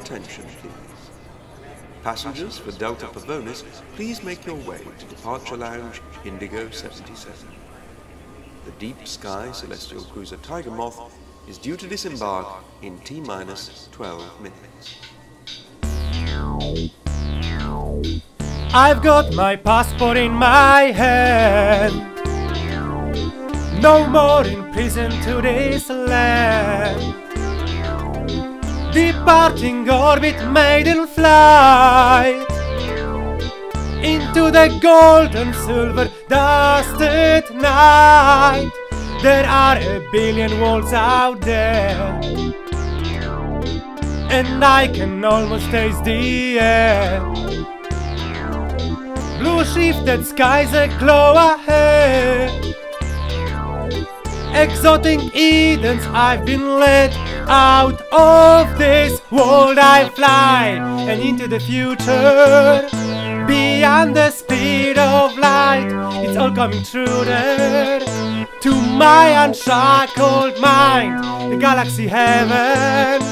attention, please. Passengers for Delta Pavonis, please make your way to Departure Lounge Indigo 77. The Deep Sky Celestial Cruiser Tiger Moth is due to disembark in T-minus 12 minutes. I've got my passport in my hand. No more in prison to this land. Departing orbit maiden flight into the golden silver dusted night. There are a billion worlds out there, and I can almost taste the air. Blue shifted skies aglow ahead. Exotic Edens, I've been led out of this world. I fly and into the future. Beyond the speed of light, it's all coming true there. To my unshackled mind, the galaxy heaven.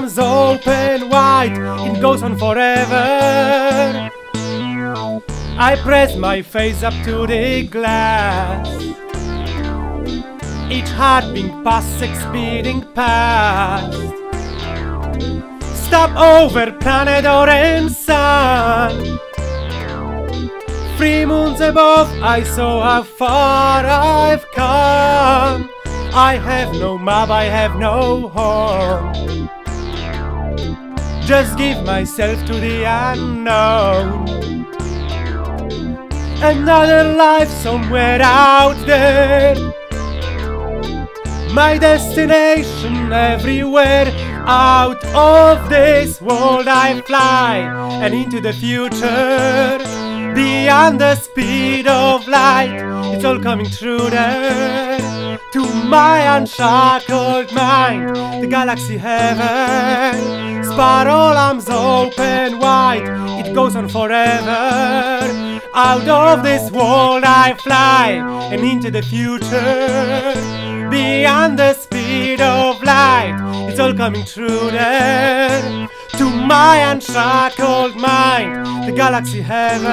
arms open wide, it goes on forever. I press my face up to the glass. Each heartbeat past, speeding past. Stop over planet or sun. Three moons above, I saw how far I've come. I have no map, I have no home. Just give myself to the unknown. Another life somewhere out there. My destination everywhere. Out of this world I fly and into the future. Beyond the speed of light, it's all coming true there. To my unshackled mind, the galaxy heaven. spiral arms open wide, it goes on forever. Out of this world I fly and into the future. Beyond the speed of light, it's all coming true there. To my unshackled mind, the galaxy heaven.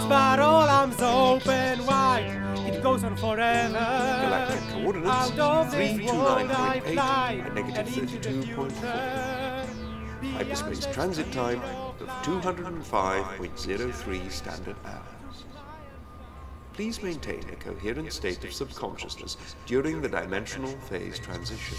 Sparolams open wide, it goes on forever. Galactic coordinates Out of this world I 329.8 fly and negative and into the 32.4. Hyperspace transit time of 205.03 standard hours please maintain a coherent state of subconsciousness during the dimensional phase transition.